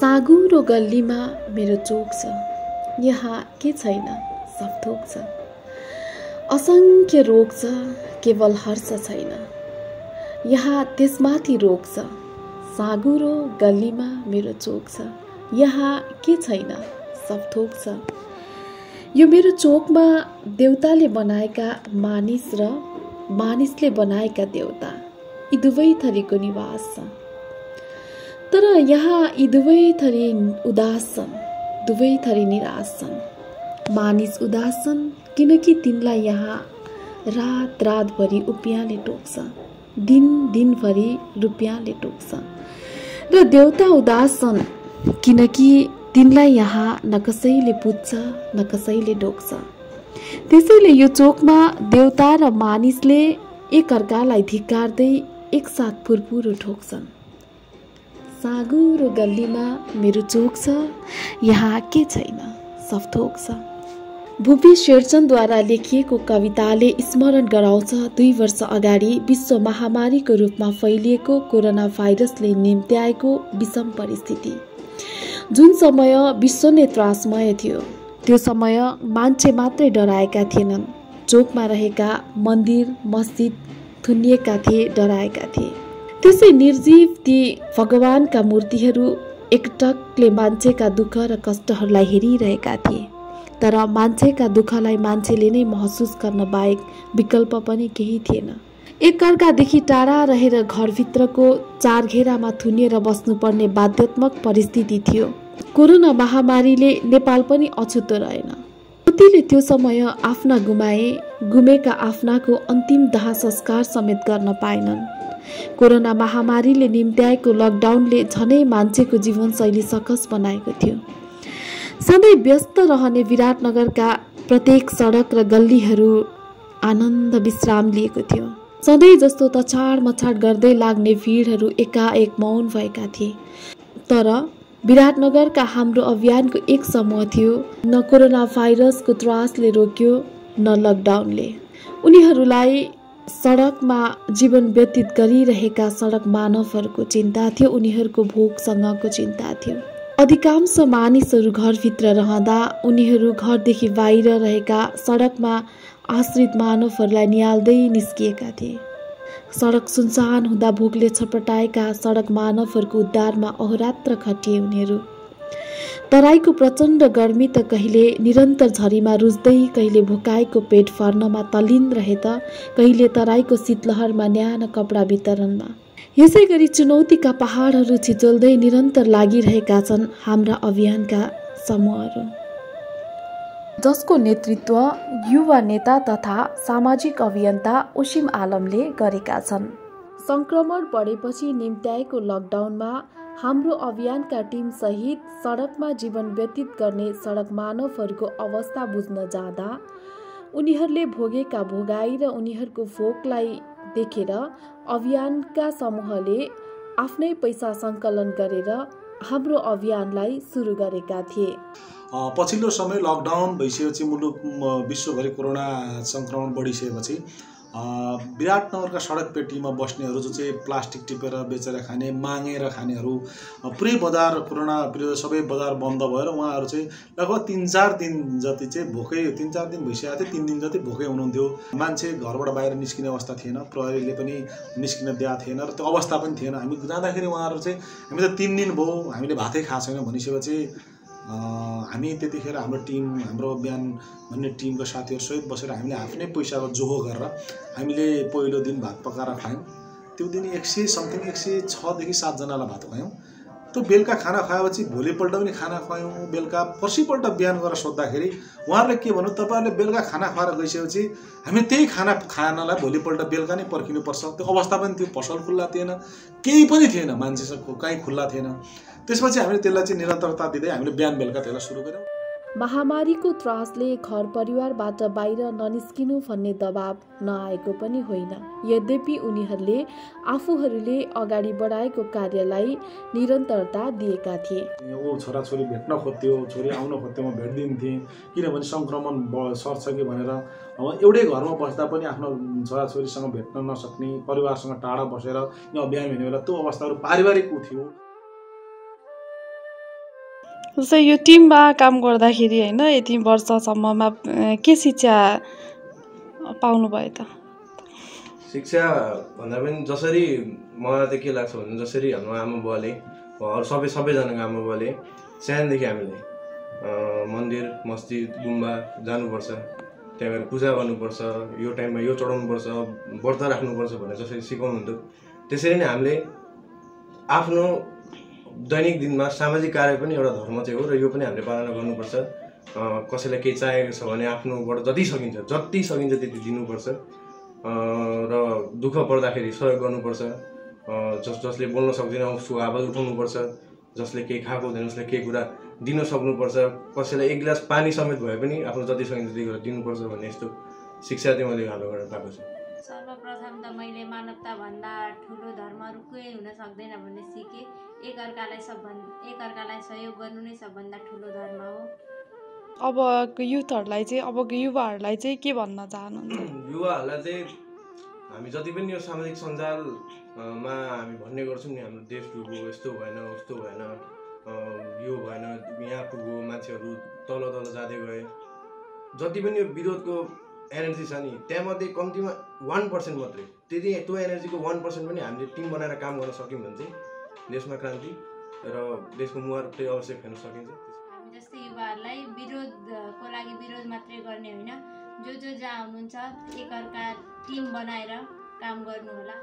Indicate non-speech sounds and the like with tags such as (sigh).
साँगुरो गल्लीमा मेरो चोक छ। यहाँ के छैन? सब थोक छ। असङ्ख्य रोग छ केवल हर्ष छैन। यहाँ त्यसमाथि रोग छ। साँगुरो गल्लीमा मेरो चोक छ। यहाँ के छैन? सब थोक छ। यो मेरो चोकमा देउताले बनाएका मानिस र मानिसले बनाएका देउता। यी दुवै थरीको निवास छ। तर यहाँ यी दुवै थरी उदास छन् दुवै थरी निराश छन् मानिस उदास छन् किनकि तिनलाई यहाँ रात रातभरि उपियाँले टोक्छ। दिन दिनभरि रुपियाँले टोक्छ। र देउता उदास छन् किनकि तिनलाई यहाँ न कसैले पुज्छ न कसैले ढोक्छ त्यसैले यो चोकमा देउता र मानिसले एकअर्कालाई धिक्कार्दै एकसाथ फुरफुरो ठोक्छन्। साँगुरो गल्लीमा मेरो चोक छ यहाँ के छैन? सफथोक छ। भुपी शेरचन्दद्वारा लेखिएको कविताले स्मरण गराउँछ दुई वर्ष अगाडि विश्व महामारीको रूपमा फैलिएको कोरोना भाइरसले निम्त्याएको विषम परिस्थिति। जुन समय विश्व नै त्रासमय थियो त्यो समय मान्छे मात्रै डराएका थिएनन्। चोकमा रहेका मन्दिर मस्जिद थुनिएका थिए डराएका थिए। त्यसै निर्जीव ती भगवानका मूर्तिहरू एकटकले मान्छेका दुःख र कष्टहरूलाई हेरिरहेका थिए। तर मान्छेका दुःखलाई मान्छेले नै महसुस गर्न बाहेक विकल्प पनि केही थिएन। एकअर्कादेखि टाढा रहेर घरभित्रको चार घेरामा थुनिएर बस्नुपर्ने बाध्यात्मक परिस्थिति थियो। कोरोना महामारीले नेपाल पनि अछुतो रहेन। कतिले त्यो समय आफ्ना गुमाए गुमेका आफ्नाको अन्तिम दाह संस्कार समेत गर्न पाएनन्। कोरोना महामारीले निम्त्याएको लकडाउनले झनै मान्छेको जीवनशैली सकस बनाएको थियो। सधैँ व्यस्त रहने विराटनगरका प्रत्येक सडक र गल्लीहरू आनन्द विश्राम लिएको थियो। सधैँ जस्तो तछाड मछाड गर्दै लाग्ने भिडहरू एकाएक मौन भएका थिए। तर विराटनगरका हाम्रो अभियानको एक समूह थियो न कोरोना भाइरसको त्रासले रोक्यो न लकडाउनले। उनीहरूलाई सडकमा जीवन व्यतीत गरिरहेका सडक मानवहरूको चिन्ता थियो उनीहरूको भोगसँगको चिन्ता थियो। अधिकांश मानिसहरू घरभित्र रहँदा उनीहरू घरदेखि बाहिर रहेका सडकमा आश्रित मानवहरूलाई निहाल्दै निस्किएका थिए। सडक सुनसान हुँदा भोकले छपटाएका सडक मानवहरूको उद्धारमा अहोरात्र खटिए उनीहरू। तराईको प्रचण्ड गर्मी त कहिले निरन्तर झरीमा रुच्दै कहिले भोकाएको पेट फर्नमा तल्लीन रहे त कहिले तराईको शीतलहरमा न्यानो कपडा वितरणमा। यसै गरी चुनौतीका पहाडहरू छिचोल्दै निरन्तर लागिरहेका छन् हाम्रा अभियानका समूहहरू। जसको नेतृत्व युवा नेता तथा सामाजिक अभियन्ता उसिम आलमले गरेका छन्। सङ्क्रमण बढेपछि निम्त्याएको लकडाउनमा हाम्रो अभियानका टिमसहित सडकमा जीवन व्यतीत गर्ने सडक मानवहरूको अवस्था बुझ्न जाँदा उनीहरूले भोगेका भोगाई र उनीहरूको भोकलाई देखेर अभियानका समूहले आफ्नै पैसा सङ्कलन गरेर हाम्रो अभियानलाई सुरु गरेका थिए। पछिल्लो समय लकडाउन भइसकेपछि मुलुक विश्वभरि कोरोना सङ्क्रमण बढिसकेपछि विराटनगरका सडक पेटीमा बस्नेहरू जो चाहिँ प्लास्टिक टिपेर बेचेर खाने मागेर खानेहरू पुरै बजार कोरोना विरुद्ध सबै बजार बन्द भएर उहाँहरू चाहिँ लगभग तिन चार दिन जति चाहिँ भोकै तिन चार दिन भइसकेको थियो तिन दिन जति भोकै हुनुहुन्थ्यो। मान्छे घरबाट बाहिर निस्किने अवस्था थिएन प्रहरीले पनि निस्किन दिएको थिएन र त्यो अवस्था पनि थिएन। हामी जाँदाखेरि उहाँहरू चाहिँ हामी त तिन दिन भयो हामीले भातै खाएको छैन भनिसकेपछि हामी त्यतिखेर हाम्रो टिम हाम्रो बिहान भन्ने टिमको साथीहरूसहित बसेर हामीले आफ्नै पैसाको जोहो गरेर हामीले पहिलो दिन भात पकाएर खायौँ। त्यो दिन एक सय समथिङ एक सय छदेखि सातजनालाई भात खुवायौँ। त्यो बेलुका खाना खुवाएपछि भोलिपल्ट पनि खाना खुवायौँ बेलुका पर्सिपल्ट बिहान गरेर सोद्धाखेरि। उहाँहरूले के भन्नु तपाईँहरूले बेलुका खाना खुवाएर गइसकेपछि हामी त्यही खाना खानालाई भोलिपल्ट बेलुका नै पर्खिनुपर्छ। त्यो अवस्था पनि त्यो पसल खुल्ला थिएन केही पनि थिएन मान्छेसँग कहीँ खुल्ला थिएन। त्यसपछि हामीले त्यसलाई चाहिँ निरन्तरता दिँदै हामीले बिहान बेलुका त्यसलाई सुरु गऱ्यौँ। महामारीको त्रासले घर परिवारबाट बाहिर ननिस्किनु भन्ने दबाब नआएको पनि होइन। यद्यपि उनीहरूले आफूहरूले अगाडि बढाएको कार्यलाई निरन्तरता दिएका थिए। ऊ छोराछोरी भेट्न खोज्थ्यो छोरी आउन खोज्थ्यो म भेटिदिन्थेँ। किनभने सङ्क्रमण सर्छ कि भनेर एउटै घरमा बस्दा पनि आफ्नो छोराछोरीसँग भेट्न नसक्ने परिवारसँग टाढा बसेर यो अभियान हिँड्ने बेला त्यो अवस्थाहरू पारिवारिक थियो। जस्तै यो टिममा काम गर्दाखेरि होइन यति वर्षसम्ममा के शिक्षा पाउनुभयो त? शिक्षा भन्दा पनि जसरी मलाई त के लाग्छ भने जसरी हाम्रो आमा बुवाले अरू सबै सबैजनाको आमा बुवाले सानोदेखि हामीले मन्दिर मस्जिद गुम्बा जानुपर्छ त्यहाँ गएर पूजा गर्नुपर्छ यो टाइममा यो चढाउनुपर्छ व्रत राख्नुपर्छ भनेर जसरी सिकाउनुहुन्थ्यो। त्यसरी नै हामीले आफ्नो दैनिक दिनमा सामाजिक कार्य पनि एउटा धर्म चाहिँ हो र यो पनि हामीले पालना गर्नुपर्छ। कसैलाई केही चाहिएको छ भने आफ्नोबाट जति सकिन्छ जति सकिन्छ त्यति दिनुपर्छ। र दुःख पर्दाखेरि सहयोग गर्नुपर्छ। जस जसले बोल्न सक्दैन उसको आवाज उठाउनुपर्छ। जसले केही खाएको हुँदैन उसले केही कुरा दिन सक्नुपर्छ। कसैलाई एक गिलास पानी समेत भए पनि आफ्नो जति सकिन्छ त्यति गरेर दिनुपर्छ भन्ने यस्तो शिक्षा चाहिँ मैले हाम्रोबाट पाएको छु। सर्वप्रथम त मैले मानवताभन्दा ठुलो धर्म अरू केही हुन सक्दैन भन्ने सिकेँ। एकअर्कालाई सबभन्दा एकअर्कालाई सहयोग गर्नु नै सबभन्दा ठुलो धर्म हो। अब युथहरूलाई चाहिँ अबको युवाहरूलाई चाहिँ के भन्न चाहनुहुन्छ? (clears throat) युवाहरूलाई चाहिँ हामी जति पनि यो सामाजिक सञ्जालमा हामी भन्ने गर्छौँ नि हाम्रो देश डुब्यो यस्तो भएन उस्तो भएन यो भएन यहाँ पुग्यो मान्छेहरू तल तल जाँदै गए। जति पनि यो विरोधको एनर्जी छ नि त्यहाँमध्ये कम्तीमा वान पर्सेन्ट मात्रै। त्यति त्यो एनर्जीको वान पर्सेन्ट पनि हामीले टिम बनाएर काम गर्न सक्यौँ भने चाहिँ देशमा क्रान्ति र देशको मुहार चाहिँ अवश्य फेर्न सकिन्छ। हामी जस्तै युवाहरूलाई विरोधको लागि विरोध मात्रै गर्ने होइन। जो जो जहाँ हुनुहुन्छ एकअर्का टिम बनाएर काम गर्नु होला